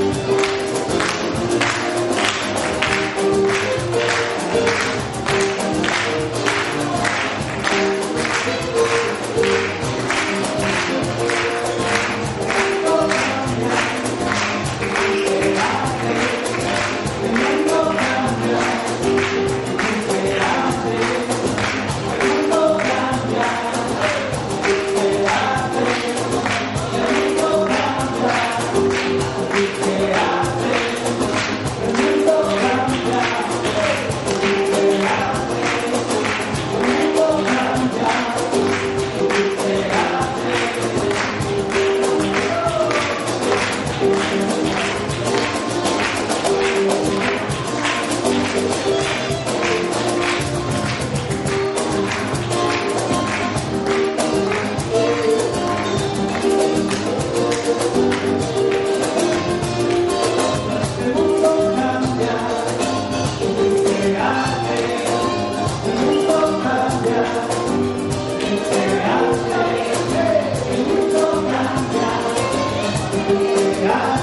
Música Yeah.